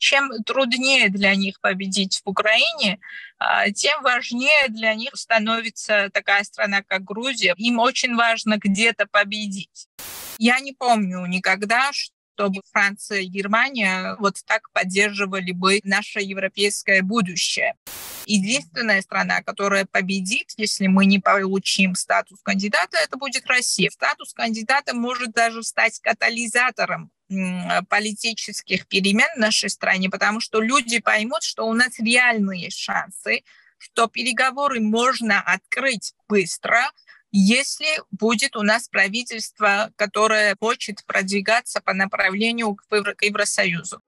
чем труднее для них победить в Украине, а, тем важнее для них становится такая страна, как Грузия. Им очень важно где-то победить. Я не помню никогда, чтобы Франция и Германия вот так поддерживали бы наше европейское будущее. Единственная страна, которая победит, если мы не получим статус кандидата, это будет Россия. Статус кандидата может даже стать катализатором политических перемен в нашей стране, потому что люди поймут, что у нас реальные шансы, что переговоры можно открыть быстро, если будет у нас правительство, которое хочет продвигаться по направлению к Евросоюзу.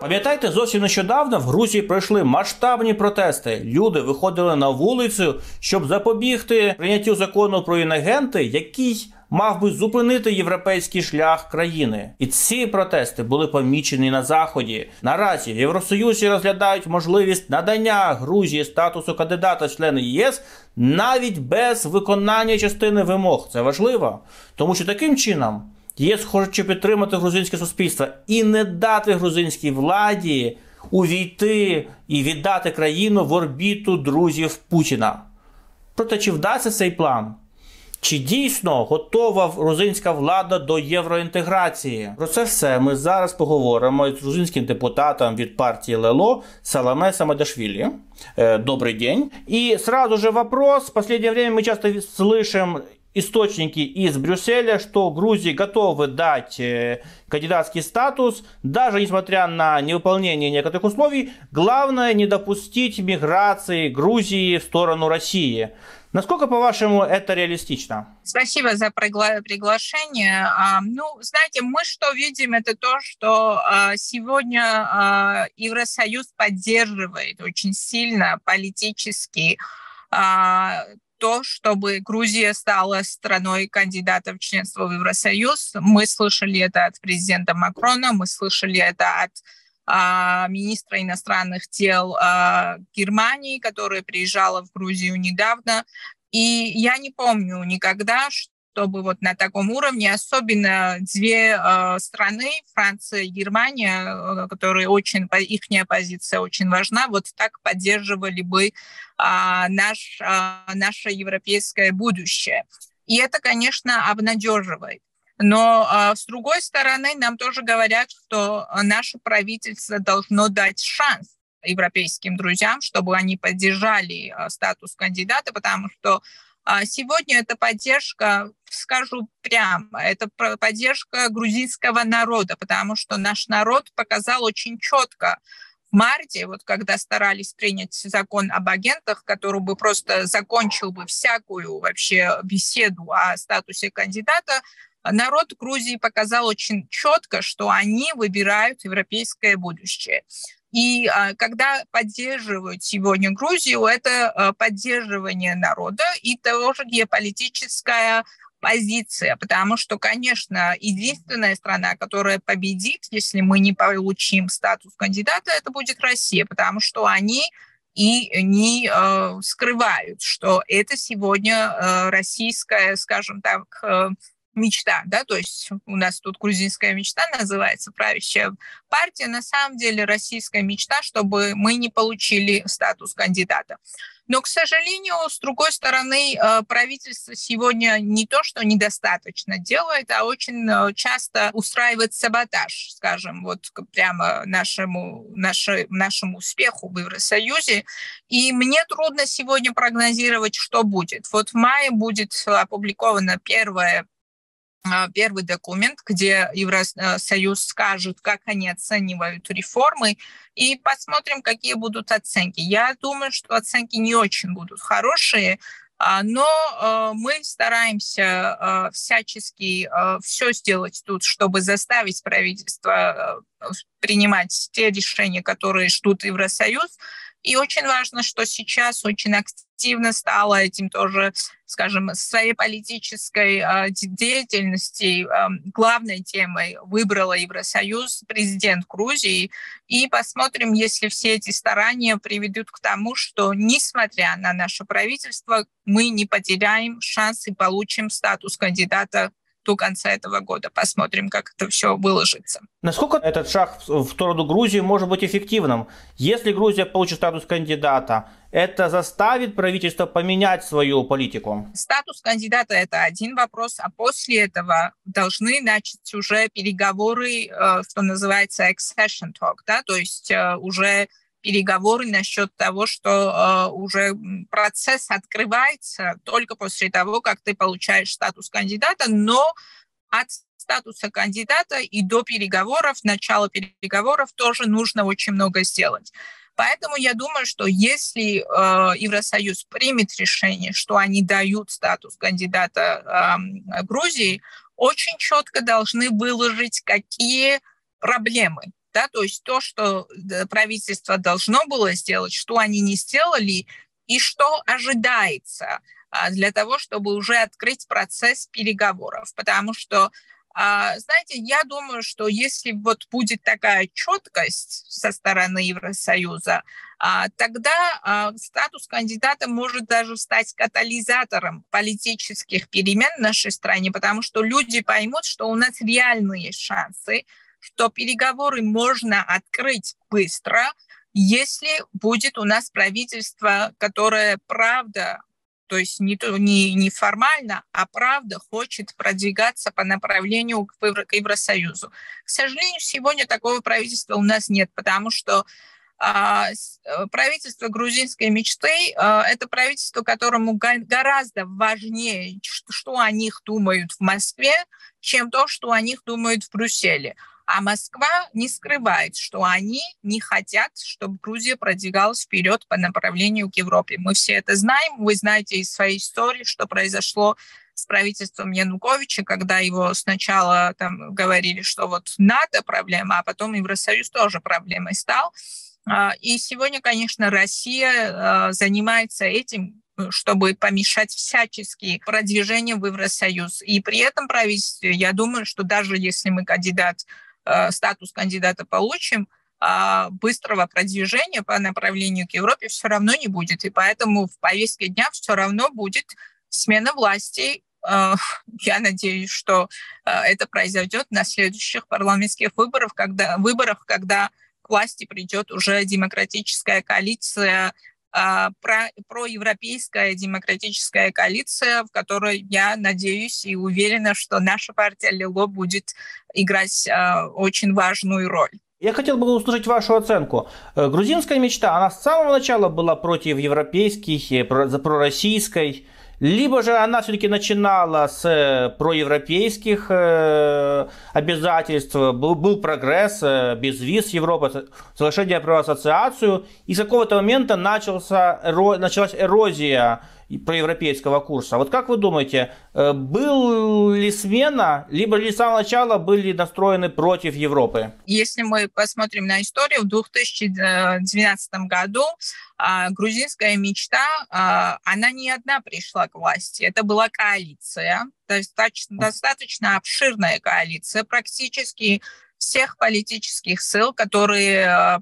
Пам'ятаєте, зовсім нещодавно в Грузії пройшли масштабні протести. Люди виходили на вулицю, щоб запобігти прийняттю закону про інагенти, який мав би зупинити європейський шлях країни. І ці протести були помічені на заході. Наразі в Євросоюзі розглядають можливість надання Грузії статусу кандидата члени ЄС навіть без виконання частини вимог. Це важливо, тому що таким чином. ЄС хоче підтримати грузинське суспільство і не дати грузинській владі увійти і віддати країну в орбіту друзів Путіна. Проте чи вдасться цей план? Чи дійсно готова грузинська влада до євроінтеграції? Про це все ми зараз поговоримо з грузинським депутатом від партії Лело Саламе Самадашвили. Е, добрый день. И сразу же вопрос. В последнее время мы часто слышим источники из Брюсселя, что Грузии готовы дать э, кандидатский статус, даже несмотря на невыполнение некоторых условий. Главное не допустить миграции Грузии в сторону России. Насколько, по-вашему, это реалистично? Спасибо за пригла- приглашение. А, ну, знаете, мы что видим, это то, что а, сегодня а, Евросоюз поддерживает очень сильно политически то, чтобы Грузия стала страной кандидата в членство в Евросоюз. Мы слышали это от президента Макрона, мы слышали это от а, министра иностранных дел а, Германии, которая приезжала в Грузию недавно. И я не помню никогда, чтобы вот на таком уровне, особенно две э, страны, Франция и Германия, э, которые очень, их позиция очень важна, вот так поддерживали бы наш, наше европейское будущее. И это, конечно, обнадеживает. Но э, с другой стороны, нам тоже говорят, что наше правительство должно дать шанс европейским друзьям, чтобы они поддержали э, статус кандидата, потому что а сегодня эта поддержка, скажу прямо, это поддержка грузинского народа, потому что наш народ показал очень четко в марте, вот когда старались принять закон об агентах, который бы просто закончил бы всякую вообще беседу о статусе кандидата, народ Грузии показал очень четко, что они выбирают европейское будущее. И а, когда поддерживают сегодня Грузию, это а, поддерживание народа и тоже геополитическая позиция, потому что, конечно, единственная страна, которая победит, если мы не получим статус кандидата, это будет Россия, потому что они и не э, скрывают, что это сегодня э, российская, скажем так, э, мечта, да, то есть у нас тут грузинская мечта называется, правящая партия, на самом деле российская мечта, чтобы мы не получили статус кандидата. Но, к сожалению, с другой стороны, э, правительство сегодня не то, что недостаточно делает, а очень э, часто устраивает саботаж, скажем, вот прямо нашему, нашему, нашему успеху в Евросоюзе. И мне трудно сегодня прогнозировать, что будет. Вот в мае будет опубликована первая первый документ, где Евросоюз скажет, как они оценивают реформы, и посмотрим, какие будут оценки. Я думаю, что оценки не очень будут хорошие, а, но а, мы стараемся всячески все сделать тут, чтобы заставить правительство принимать те решения, которые ждут Евросоюз. И очень важно, что сейчас очень активно стало этим тоже, скажем, своей политической э, деятельности главной темой выбрала Евросоюз президент Грузии. И посмотрим, если все эти старания приведут к тому, что, несмотря на наше правительство, мы не потеряем шанс и получим статус кандидата до конца этого года. Посмотрим, как это все выложится. Насколько этот шаг в сторону Грузии может быть эффективным? Если Грузия получит статус кандидата, это заставит правительство поменять свою политику? Статус кандидата – это один вопрос, а после этого должны начать уже переговоры, э, что называется accession talk, да, то есть э, уже переговоры насчет того, что э, уже процесс открывается только после того, как ты получаешь статус кандидата, но от статуса кандидата и до переговоров, начала переговоров тоже нужно очень много сделать. Поэтому я думаю, что если э, Евросоюз примет решение, что они дают статус кандидата э, Грузии, очень четко должны выложить, какие проблемы. Да, то есть то, что правительство должно было сделать, что они не сделали, и что ожидается а, для того, чтобы уже открыть процесс переговоров. Потому что а, знаете, я думаю, что если вот будет такая четкость со стороны Евросоюза, а, тогда статус кандидата может даже стать катализатором политических перемен в нашей стране, потому что люди поймут, что у нас реальные шансы, что переговоры можно открыть быстро, если будет у нас правительство, которое правда то есть не, не, не формально, а правда хочет продвигаться по направлению к, Евро, к Евросоюзу. К сожалению, сегодня такого правительства у нас нет, потому что а, э, правительство грузинской мечты а, – это правительство, которому гораздо важнее, что о них думают в Москве, чем то, что о них думают в Брюсселе. А Москва не скрывает, что они не хотят, чтобы Грузия продвигалась вперед по направлению к Европе. Мы все это знаем. Вы знаете из своей истории, что произошло с правительством Януковича, когда его сначала там говорили, что вот НАТО проблема, а потом Евросоюз тоже проблемой стал. А, и сегодня, конечно, Россия а, занимается этим, чтобы помешать всячески продвижению в Евросоюз. И при этом правительстве, я думаю, что даже если мы кандидат статус кандидата получим, а быстрого продвижения по направлению к Европе все равно не будет. И поэтому в повестке дня все равно будет смена власти. Э, я надеюсь, что э, это произойдет на следующих парламентских выборах, когда, выборах, когда к власти придет уже демократическая коалиция про, проевропейская демократическая коалиция, в которой я надеюсь и уверена, что наша партия Лило будет играть а, очень важную роль. Я хотел бы услышать вашу оценку. Э, грузинская мечта, она с самого начала была против европейских, э, пророссийской, либо же она все-таки начинала с э, проевропейских э, обязательств, был, был прогресс, э, без виз Европа, соглашение про ассоциацию, и с какого-то момента начался, началась эрозия проевропейского курса. Вот как вы думаете, э, был ли смена, либо ли с самого начала были настроены против Европы? Если мы посмотрим на историю, в 2012 году а, грузинская мечта, а, она не одна пришла к власти, это была коалиция, достаточно, достаточно обширная коалиция, практически всех политических сил, которые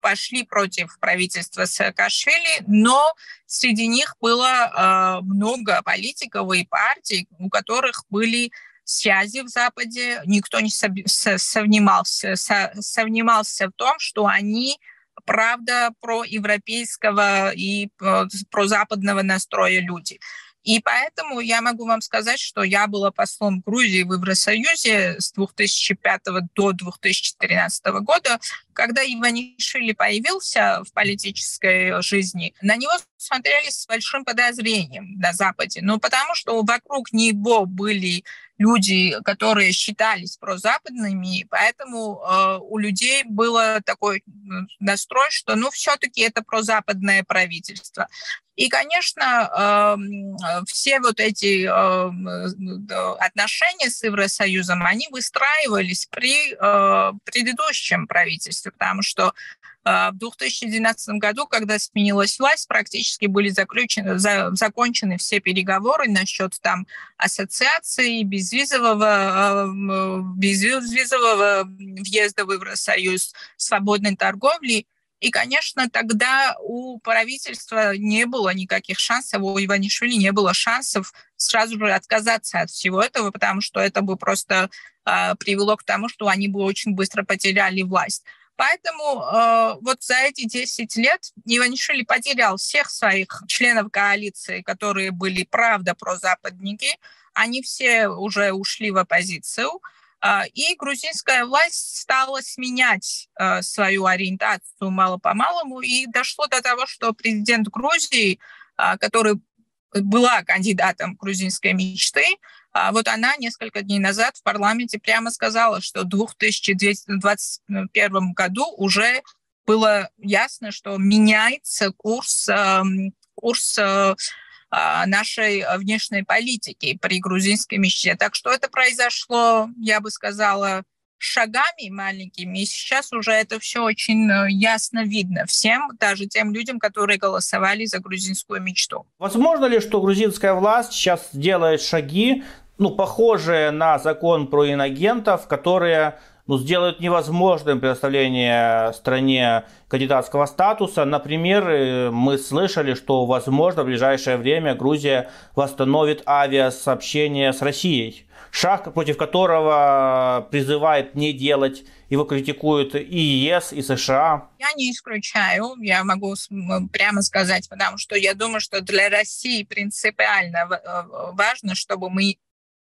пошли против правительства Саакашвили, но среди них было э, много политиков и партий, у которых были связи в Западе. Никто не сомневался, сомневался в том, что они правда про европейского и э, про западного настроя люди. И поэтому я могу вам сказать, что я была послом Грузии в Евросоюзе с 2005 до 2013 года. Когда Иванишвили появился в политической жизни, на него смотрели с большим подозрением на Западе. Ну, потому что вокруг него были люди, которые считались прозападными, поэтому э, у людей было такой настрой, что ну все-таки это прозападное правительство. И, конечно, э, все вот эти э, отношения с Евросоюзом, они выстраивались при э, предыдущем правительстве, потому что в 2012 году, когда сменилась власть, практически были заключены, за, закончены все переговоры насчет там ассоциации, безвизового, безвизового въезда в Евросоюз, свободной торговли. И, конечно, тогда у правительства не было никаких шансов, у Иванишвили не было шансов сразу же отказаться от всего этого, потому что это бы просто э, привело к тому, что они бы очень быстро потеряли власть. Поэтому э, вот за эти 10 лет Иванишвили потерял всех своих членов коалиции, которые были правда про западники. Они все уже ушли в оппозицию. А, и грузинская власть стала сменять а, свою ориентацию мало-помалому, и дошло до того, что президент Грузии, а, который была кандидатом грузинской мечты, вот она несколько дней назад в парламенте прямо сказала, что в 2021 году уже было ясно, что меняется курс, курс нашей а, внешней политики при грузинской мечте. Так что это произошло, я бы сказала, шагами маленькими, и сейчас уже это все очень э, ясно видно всем, даже тем людям, которые голосовали за грузинскую мечту. Возможно ли, что грузинская власть сейчас делает шаги, ну, похожие на закон про инагентов, которые ну, сделают невозможным предоставление стране кандидатского статуса. Например, э, мы слышали, что, возможно, в ближайшее время Грузия восстановит авиасообщение с Россией. Шаг, против которого призывает не делать, его критикуют и ЕС, и США. Я не исключаю, я могу прямо сказать, потому что я думаю, что для России принципиально э, важно, чтобы мы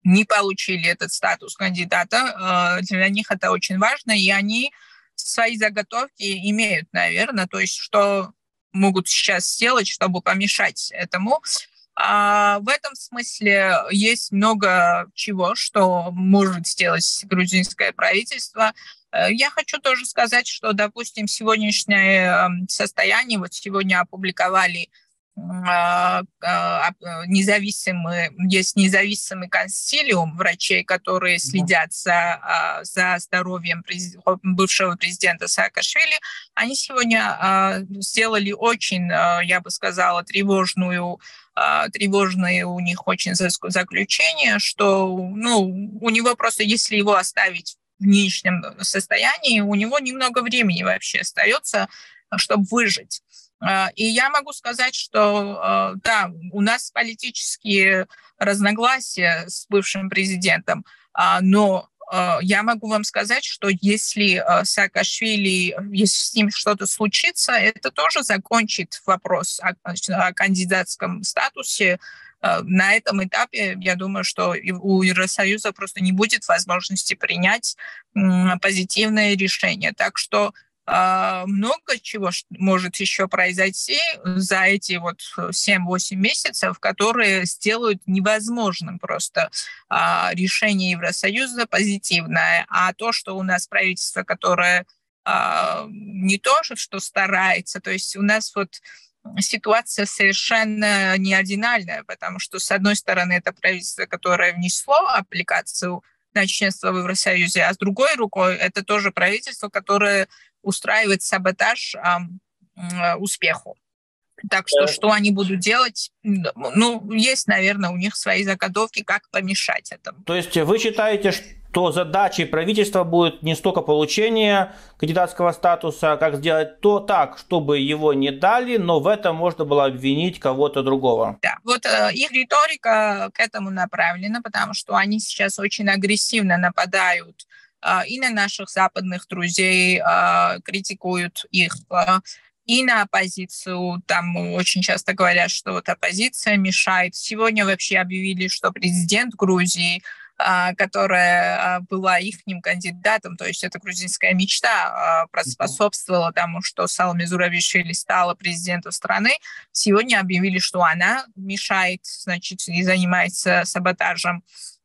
не получили этот статус кандидата. Э, для них это очень важно, и они свои заготовки имеют, наверное, то есть что могут сейчас сделать, чтобы помешать этому. А в этом смысле есть много чего, что может сделать грузинское правительство. Э, я хочу тоже сказать, что, допустим, сегодняшнее эм, состояние, вот сегодня опубликовали независимый, есть независимый консилиум врачей, которые следят за, за здоровьем бывшего президента Саакашвили, они сегодня сделали очень, я бы сказала, тревожную тревожное у них очень заключение, что ну, у него просто, если его оставить в нынешнем состоянии, у него немного времени вообще остается, чтобы выжить. А, и я могу сказать, что а, да, у нас политические разногласия с бывшим президентом, а, но я могу вам сказать, что если Саакашвили, если с ним что-то случится, это тоже закончит вопрос о, о кандидатском статусе. На этом этапе, я думаю, что у Евросоюза просто не будет возможности принять позитивное решение. Так что много чего может еще произойти за эти вот 7-8 месяцев, которые сделают невозможным просто а, решение Евросоюза позитивное. А то, что у нас правительство, которое а, не то, что старается, то есть у нас вот ситуация совершенно не ординальная, потому что, с одной стороны, это правительство, которое внесло аппликацию на членство в Евросоюзе, а с другой рукой это тоже правительство, которое устраивает саботаж э, успеху. Так что, что они будут делать? Ну, есть, наверное, у них свои заготовки, как помешать этому. То есть вы считаете, что задачей правительства будет не столько получение кандидатского статуса, как сделать то так, чтобы его не дали, но в этом можно было обвинить кого-то другого. Да, вот э, их риторика к этому направлена, потому что они сейчас очень агрессивно нападают и на наших западных друзей, а, критикуют их, а, и на оппозицию. Там очень часто говорят, что вот оппозиция мешает. Сегодня вообще объявили, что президент Грузии, которая была их кандидатом, то есть это грузинская мечта, способствовала тому, что Салми Зуравишвили стала президентом страны. Сегодня объявили, что она мешает, значит, и занимается саботажем а,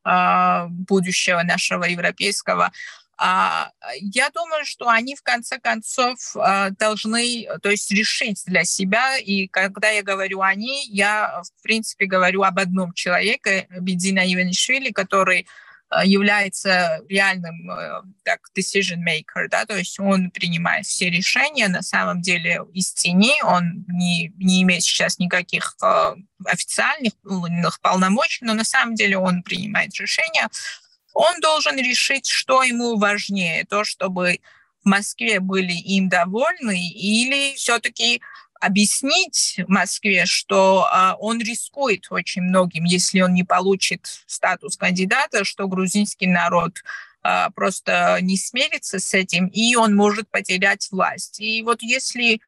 будущего нашего европейского. А, я думаю, что они в конце концов а, должны, то есть решить для себя. И когда я говорю они, я в принципе говорю об одном человеке, Бедина Иванишвили, который является реальным э, так, decision maker, да, то есть он принимает все решения, на самом деле из тени, он не, не имеет сейчас никаких э, официальных полномочий, но на самом деле он принимает решения. Он должен решить, что ему важнее, то, чтобы в Москве были им довольны, или все-таки объяснить Москве, что а, он рискует очень многим, если он не получит статус кандидата, что грузинский народ а, просто не смирится с этим, и он может потерять власть. И вот если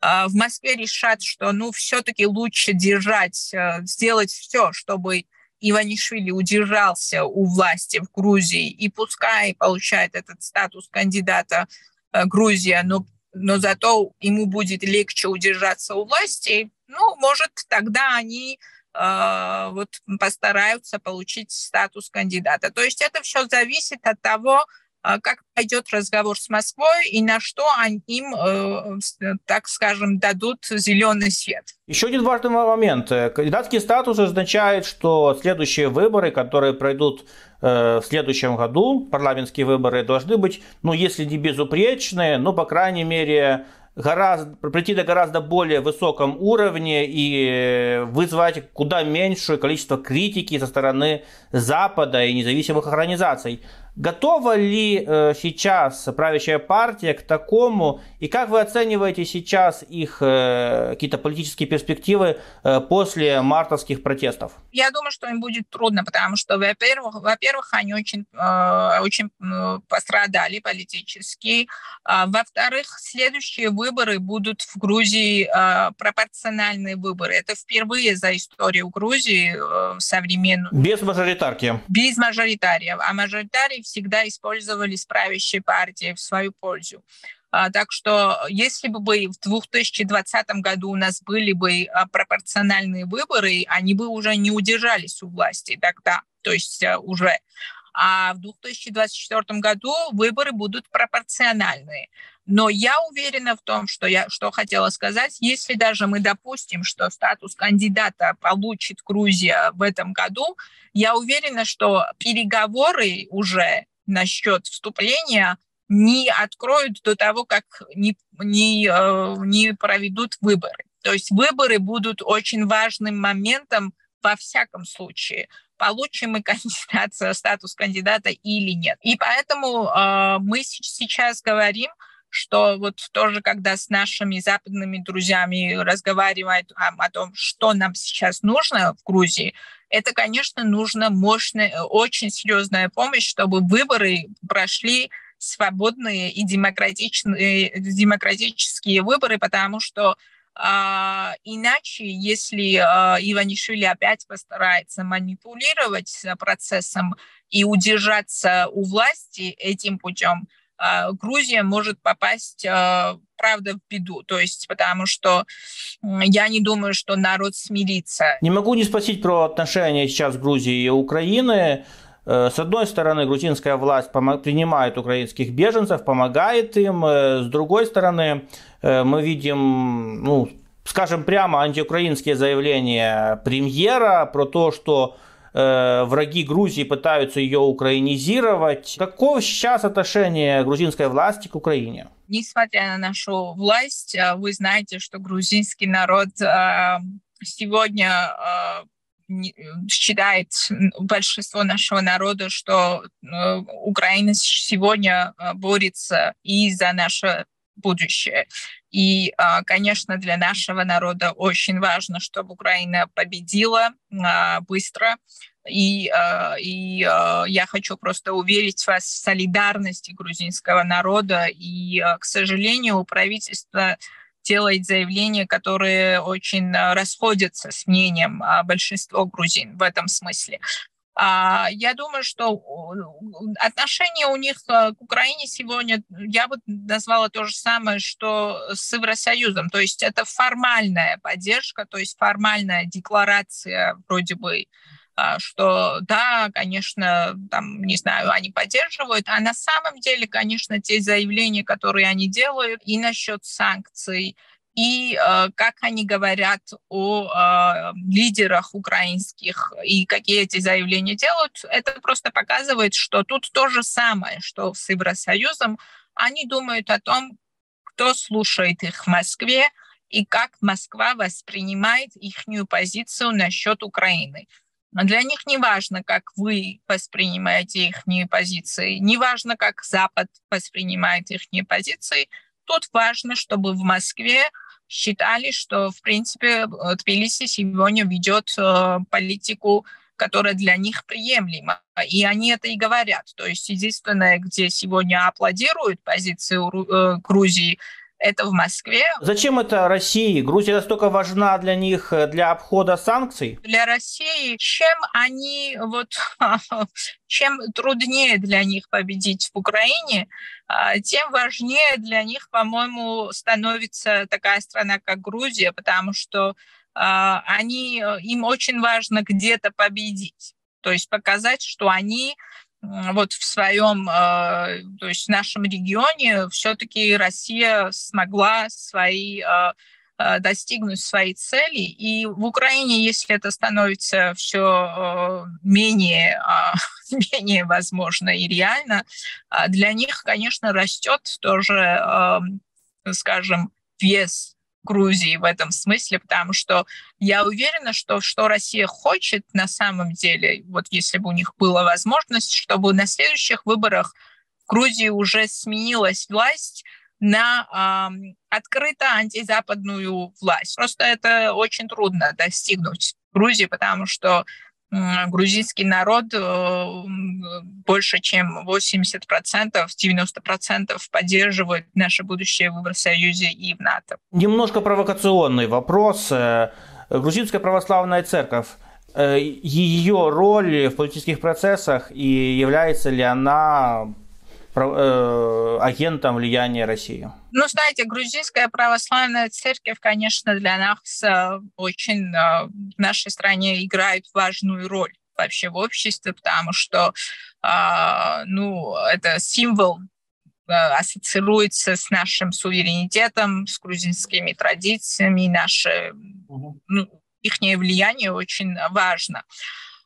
а, в Москве решат, что ну все-таки лучше держать, сделать все, чтобы Иванишвили удержался у власти в Грузии, и пускай получает этот статус кандидата Грузия, но, но зато ему будет легче удержаться у власти, ну, может, тогда они э, вот постараются получить статус кандидата. То есть это все зависит от того, а, как пойдет разговор с Москвой и на что они им, э, так скажем, дадут зеленый свет. Еще один важный момент. Кандидатский статус означает, что следующие выборы, которые пройдут э, в следующем году, парламентские выборы, должны быть, ну, если не безупречные, но, по крайней мере, гораздо, прийти до гораздо более высоком уровне и вызвать куда меньшее количество критики со стороны Запада и независимых организаций. Готова ли э, сейчас правящая партия к такому? И как вы оцениваете сейчас их э, какие-то политические перспективы э, после мартовских протестов? Я думаю, что им будет трудно, потому что, во-первых, во-первых они очень, э, очень пострадали политически. А, во-вторых, следующие выборы будут в Грузии э, пропорциональные выборы. Это впервые за историю Грузии э, современную. Без мажоритарки. Без мажоритария. А мажоритарий всегда использовались правящей партией в свою пользу. А, так что если бы в 2020 году у нас были бы а, пропорциональные выборы, они бы уже не удержались у власти тогда, то есть а, уже. А в 2024 году выборы будут пропорциональные. Но я уверена в том, что я что хотела сказать, если даже мы допустим, что статус кандидата получит Грузия в этом году, я уверена, что переговоры уже насчет вступления не откроют до того, как не, не, э, не проведут выборы. То есть выборы будут очень важным моментом во всяком случае получим мы кандидат, статус кандидата или нет. И поэтому э, мы сейчас говорим, что вот тоже, когда с нашими западными друзьями разговаривают о, о том, что нам сейчас нужно в Грузии, это, конечно, нужно мощная, очень серьезная помощь, чтобы выборы прошли свободные и демократичные, демократические выборы, потому что а, иначе, если а, Иванишвили опять постарается манипулировать процессом и удержаться у власти этим путем, Грузия может попасть, а, правда, в беду. То есть, потому что я не думаю, что народ смирится. Не могу не спросить про отношения сейчас Грузии и Украины. Э, с одной стороны, грузинская власть принимает украинских беженцев, помогает им. Э, с другой стороны, э, мы видим, ну, скажем прямо, антиукраинские заявления премьера про то, что враги Грузии пытаются ее украинизировать. Какое сейчас отношение грузинской власти к Украине? Несмотря на нашу власть, вы знаете, что грузинский народ сегодня считает большинство нашего народа, что э, Украина сегодня э, борется и за наше будущее. И, а, конечно, для нашего народа очень важно, чтобы Украина победила а, быстро. И, а, и я хочу просто уверить вас в солидарности грузинского народа. И, к сожалению, правительство делает заявления, которые очень расходятся с мнением большинства грузин в этом смысле. А, я думаю, что отношения у них э, к Украине сегодня, я бы назвала то же самое, что с Евросоюзом. То есть это формальная поддержка, то есть формальная декларация вроде бы а, что да, конечно, там, не знаю, они поддерживают, а на самом деле, конечно, те заявления, которые они делают и насчет санкций, и э, как они говорят о э, лидерах украинских и какие эти заявления делают, это просто показывает, что тут то же самое, что с Евросоюзом. Они думают о том, кто слушает их в Москве и как Москва воспринимает их позицию насчет Украины. Для них не важно, как вы воспринимаете их позиции, не важно, как Запад воспринимает их позиции. Тут важно, чтобы в Москве считали, что, в принципе, Тбилиси сегодня ведет э, политику, которая для них приемлема. И они это и говорят. То есть единственное, где сегодня аплодируют позицию э, Грузии, это в Москве. Зачем это России? Грузия настолько важна для них, э, для обхода санкций? Для России, чем они, вот, чем труднее для них победить в Украине, тем важнее для них, по-моему, становится такая страна, как Грузия, потому что а, они, э, им очень важно где-то победить. То есть показать, что они вот в своем, э, то есть в нашем регионе все-таки Россия смогла свои достигнуть своей цели. И в Украине, если это становится все менее, менее возможно и реально, для них, конечно, растет тоже, скажем, вес Грузии в этом смысле, потому что я уверена, что что Россия хочет на самом деле, вот если бы у них была возможность, чтобы на следующих выборах в Грузии уже сменилась власть на э, открыто антизападную власть. Просто это очень трудно достигнуть в Грузии, потому что грузинский народ э, больше чем 80%, 90% поддерживает наше будущее в Евросоюзе и в НАТО. Немножко провокационный вопрос. Э, грузинская православная церковь э, ее роль в политических процессах и является ли она э, агентом влияния России? Ну, знаете, грузинская православная церковь, конечно, для нас э, очень э, в нашей стране играет важную роль вообще в обществе, потому что, э, ну, это символ ассоциируется с нашим суверенитетом, с грузинскими традициями, наше, ну, их влияние очень важно.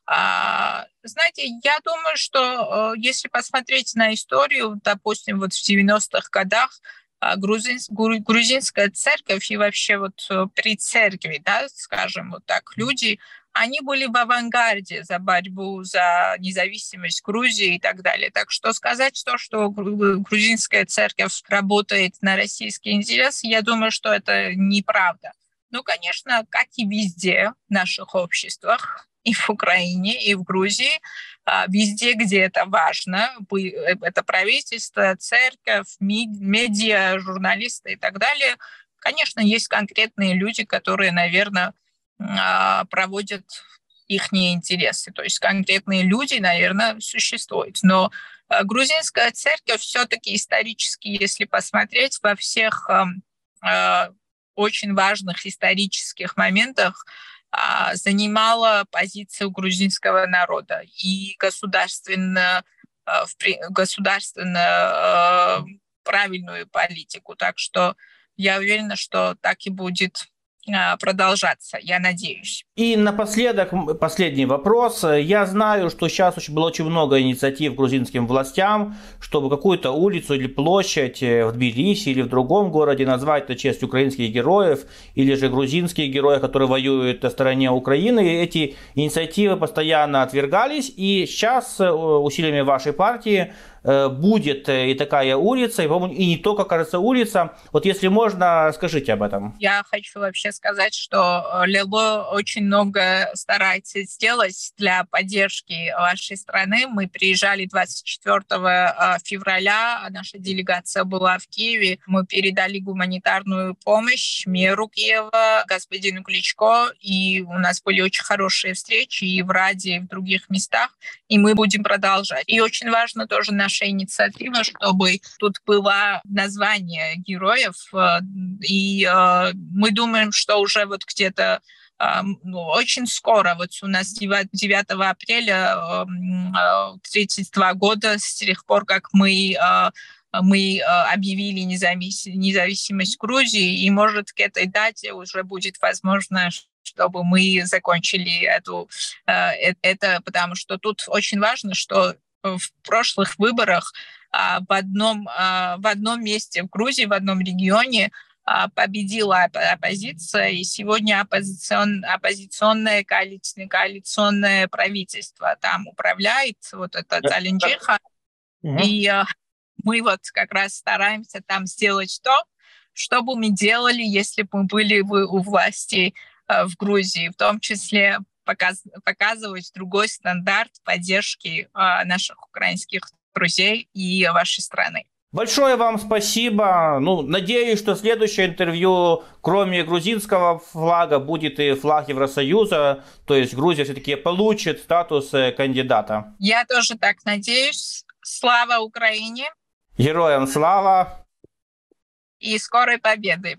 А, знаете, я думаю, что если посмотреть на историю, допустим, вот в 90-х годах, а, грузинс, грузинская церковь и вообще вот э, при церкви, да, скажем вот так, люди, они были в авангарде за борьбу за независимость Грузии и так далее. Так что сказать то, что грузинская церковь работает на российские интересы, я думаю, что это неправда. Ну, конечно, как и везде в наших обществах, и в Украине, и в Грузии, а, везде, где это важно, э, это правительство, церковь, медиа, журналисты и так далее. Конечно, есть конкретные люди, которые, наверное, а, проводят их интересы. То есть конкретные люди, наверное, существуют. Но а, грузинская церковь все-таки исторически, если посмотреть, во всех очень важных исторических моментах занимала позицию грузинского народа и государственно, а, государственно а, правильную политику. Так что я уверена, что так и будет а, продолжаться, я надеюсь. И напоследок последний вопрос. Я знаю, что сейчас очень было очень много инициатив грузинским властям, чтобы какую-то улицу или площадь э, в Тбилиси или в другом городе назвать на честь украинских героев или же грузинских героев, которые воюют на стороне Украины. Эти инициативы постоянно отвергались, и сейчас э, усилиями вашей партии будет э, и такая улица, и, и не только, кажется, улица. Вот если можно, скажите об этом. Я хочу вообще сказать, что э, Лило очень много старается сделать для поддержки вашей страны. Мы приезжали 24 февраля, а наша делегация была в Киеве. Мы передали гуманитарную помощь мэру Киева, господину Кличко, и у нас были очень хорошие встречи и в Раде, и в других местах, и мы будем продолжать. И очень важно тоже наш наша инициатива, чтобы тут было название героев. Э, и э, мы думаем, что уже вот где-то э, ну, очень скоро, вот у нас 9, 9 апреля 32 года с тех пор, как мы мы объявили независимость Грузии, и, может, к этой дате уже будет возможно, чтобы мы закончили эту, это, потому что тут очень важно, что в прошлых выборах а, в одном, а, в одном месте в Грузии, в одном регионе победила оппозиция, и сегодня оппозицион, оппозиционное коалиционное, коалиционное правительство там управляет, вот это Таленджиха, угу. и мы вот как раз стараемся там сделать то, что бы мы делали, если бы мы были у власти в Грузии, в том числе показ, показывать другой стандарт поддержки наших украинских друзей и вашей страны. Большое вам спасибо. Ну, надеюсь, что следующее интервью, кроме грузинского флага, будет и флаг Евросоюза. То есть Грузия все-таки получит статус э, кандидата. Я тоже так надеюсь. Слава Украине! Героям слава! И скорой победы!